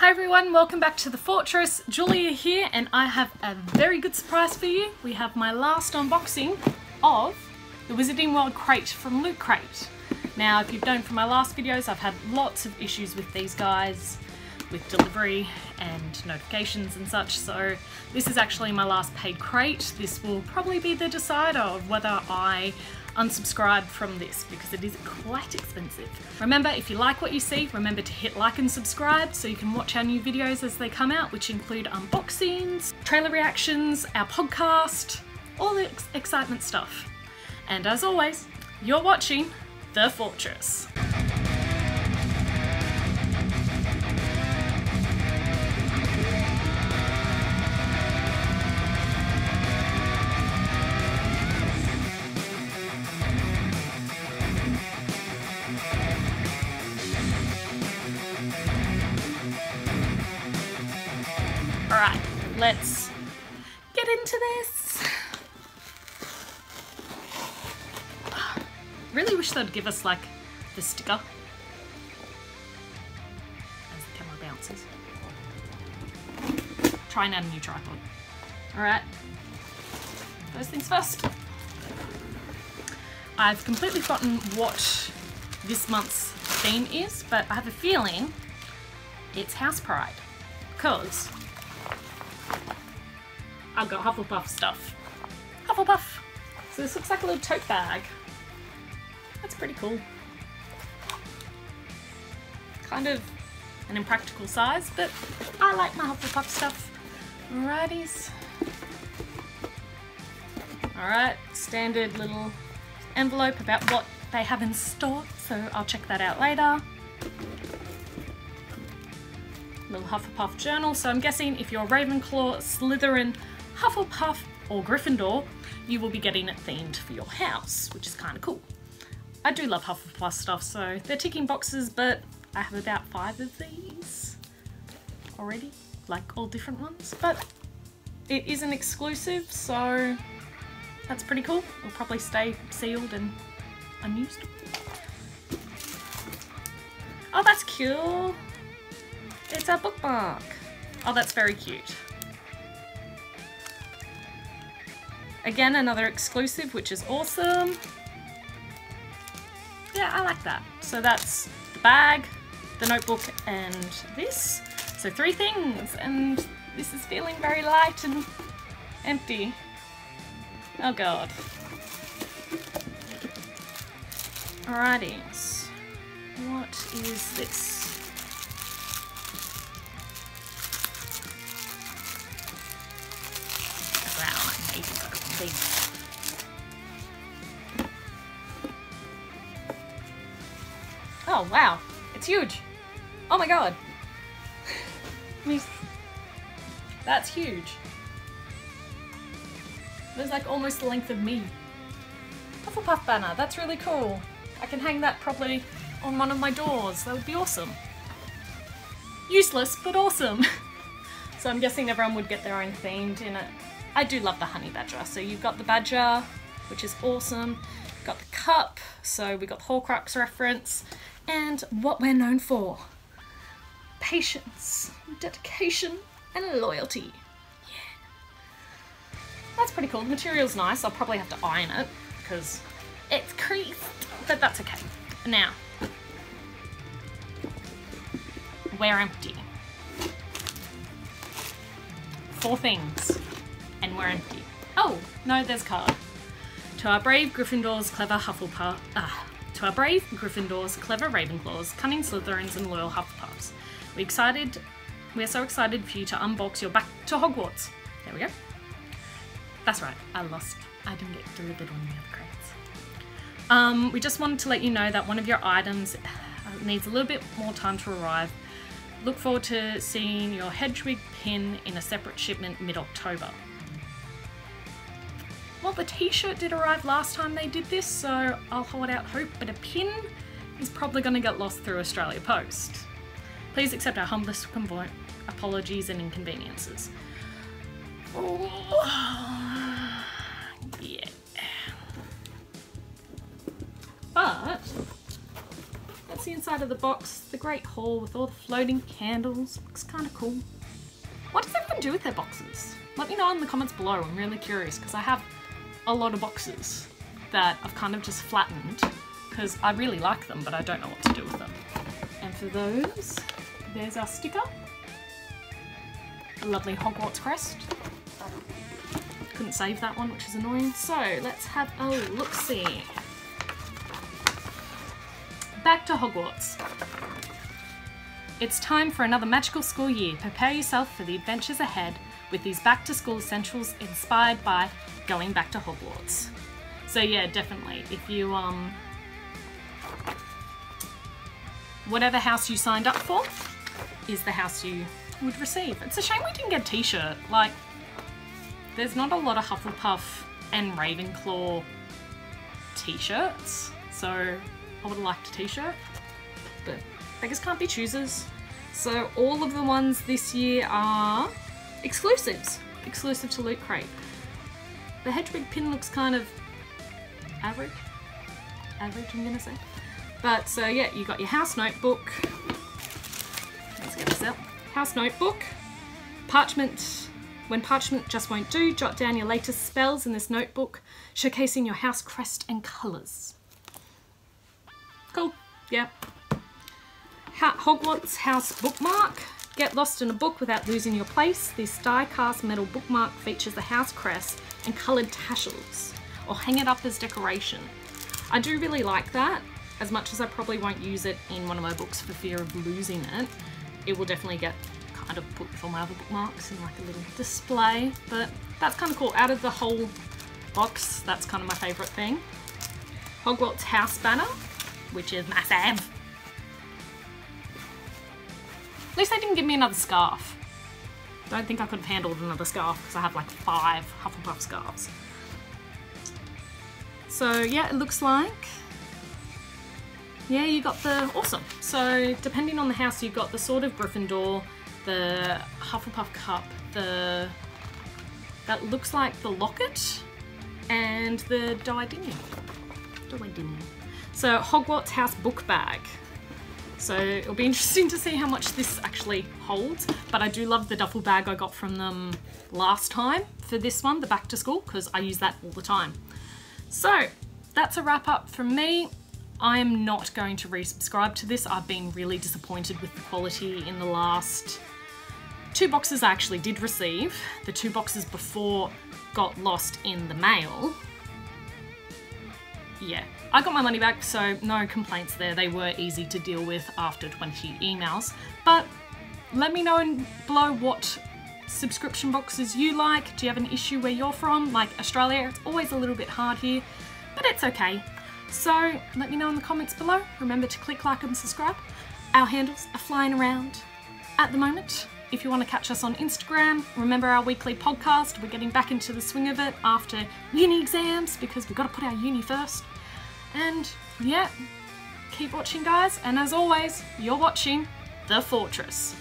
Hi everyone, welcome back to the Fortress. Julia here and I have a very good surprise for you. We have my last unboxing of the Wizarding World crate from Loot Crate. Now if you've known from my last videos I've had lots of issues with these guys with delivery and notifications and such so this is actually my last paid crate. This will probably be the decider of whether I unsubscribe from this because it is quite expensive. Remember, if you like what you see, remember to hit like and subscribe so you can watch our new videos as they come out, which include unboxings, trailer reactions, our podcast, all the ex excitement stuff. And as always, you're watching The Fortress. Get into this. Really wish they'd give us like the sticker as the camera bounces. Trying out a new tripod. Alright, first things first. I've completely forgotten what this month's theme is, but I have a feeling it's House Pride. Because I've got Hufflepuff stuff. Hufflepuff! So this looks like a little tote bag. That's pretty cool. Kind of an impractical size, but I like my Hufflepuff stuff. Alrighties. Alright, standard little envelope about what they have in store, so I'll check that out later little Hufflepuff journal. So I'm guessing if you're Ravenclaw, Slytherin, Hufflepuff, or Gryffindor, you will be getting it themed for your house, which is kind of cool. I do love Hufflepuff stuff, so they're ticking boxes, but I have about five of these already, like all different ones. But it is an exclusive, so that's pretty cool. It'll probably stay sealed and unused. Oh, that's cute. It's a bookmark. Oh, that's very cute. Again, another exclusive, which is awesome. Yeah, I like that. So that's the bag, the notebook, and this. So three things, and this is feeling very light and empty. Oh god. Alrighty, what is this? Oh wow, it's huge. Oh my god. That's huge. It's like almost the length of me. Hufflepuff banner, that's really cool. I can hang that probably on one of my doors. That would be awesome. Useless, but awesome. so I'm guessing everyone would get their own themed in it. I do love the honey badger. So you've got the badger, which is awesome. Got the cup, so we got the Horcrux reference, and what we're known for. Patience, dedication, and loyalty. Yeah. That's pretty cool. The material's nice. I'll probably have to iron it because it's creased, but that's okay. Now, we're empty. Four things we're empty. Oh, no, there's card. To our brave Gryffindors, clever Hufflepuff, ah, to our brave Gryffindors, clever Ravenclaws, cunning Slytherins, and loyal Hufflepuffs. We excited, we are so excited for you to unbox your back to Hogwarts. There we go. That's right, I lost. I didn't get delivered on the other crates. Um, we just wanted to let you know that one of your items uh, needs a little bit more time to arrive. Look forward to seeing your Hedwig pin in a separate shipment mid-October. Well, the t-shirt did arrive last time they did this, so I'll hold out hope, but a pin is probably going to get lost through Australia Post. Please accept our humblest apologies and inconveniences. Oh, yeah. But, that's the inside of the box. The Great Hall with all the floating candles. Looks kind of cool. What does everyone do with their boxes? Let me know in the comments below. I'm really curious because I have a lot of boxes that I've kind of just flattened because I really like them, but I don't know what to do with them. And for those, there's our sticker. A lovely Hogwarts crest. Couldn't save that one, which is annoying. So let's have a look-see. Back to Hogwarts. It's time for another magical school year. Prepare yourself for the adventures ahead with these back to school essentials inspired by going back to Hogwarts. So yeah, definitely. If you um whatever house you signed up for is the house you would receive. It's a shame we didn't get a t-shirt. Like there's not a lot of Hufflepuff and Ravenclaw t-shirts. So I would have liked a t-shirt. But beggars can't be choosers. So all of the ones this year are exclusives. Exclusive to Loot Crate. The Hedwig pin looks kind of average. Average, I'm gonna say. But so yeah, you got your house notebook. Let's get this out. House notebook. Parchment. When parchment just won't do, jot down your latest spells in this notebook, showcasing your house crest and colours. Cool. Yeah. Hogwarts House Bookmark. Get lost in a book without losing your place. This die-cast metal bookmark features the house crest and coloured tassels, or hang it up as decoration. I do really like that, as much as I probably won't use it in one of my books for fear of losing it. It will definitely get kind of put with all my other bookmarks in like a little display, but that's kind of cool. Out of the whole box, that's kind of my favourite thing. Hogwarts House Banner, which is massive. At least they didn't give me another scarf. Don't think I could have handled another scarf because I have like five Hufflepuff scarves. So yeah, it looks like, yeah, you got the, awesome. So depending on the house, you got the Sword of Gryffindor, the Hufflepuff cup, the, that looks like the locket, and the Duidinium. Duidinium. So Hogwarts House book bag. So it'll be interesting to see how much this actually holds. But I do love the duffel bag I got from them last time for this one, the back to school, because I use that all the time. So that's a wrap up from me. I am not going to resubscribe to this. I've been really disappointed with the quality in the last two boxes I actually did receive. The two boxes before got lost in the mail. Yeah, I got my money back, so no complaints there. They were easy to deal with after 20 emails. But let me know below what subscription boxes you like. Do you have an issue where you're from? Like Australia, it's always a little bit hard here, but it's okay. So let me know in the comments below. Remember to click like and subscribe. Our handles are flying around at the moment. If you want to catch us on Instagram, remember our weekly podcast. We're getting back into the swing of it after uni exams because we've got to put our uni first. And yeah, keep watching guys, and as always, you're watching The Fortress.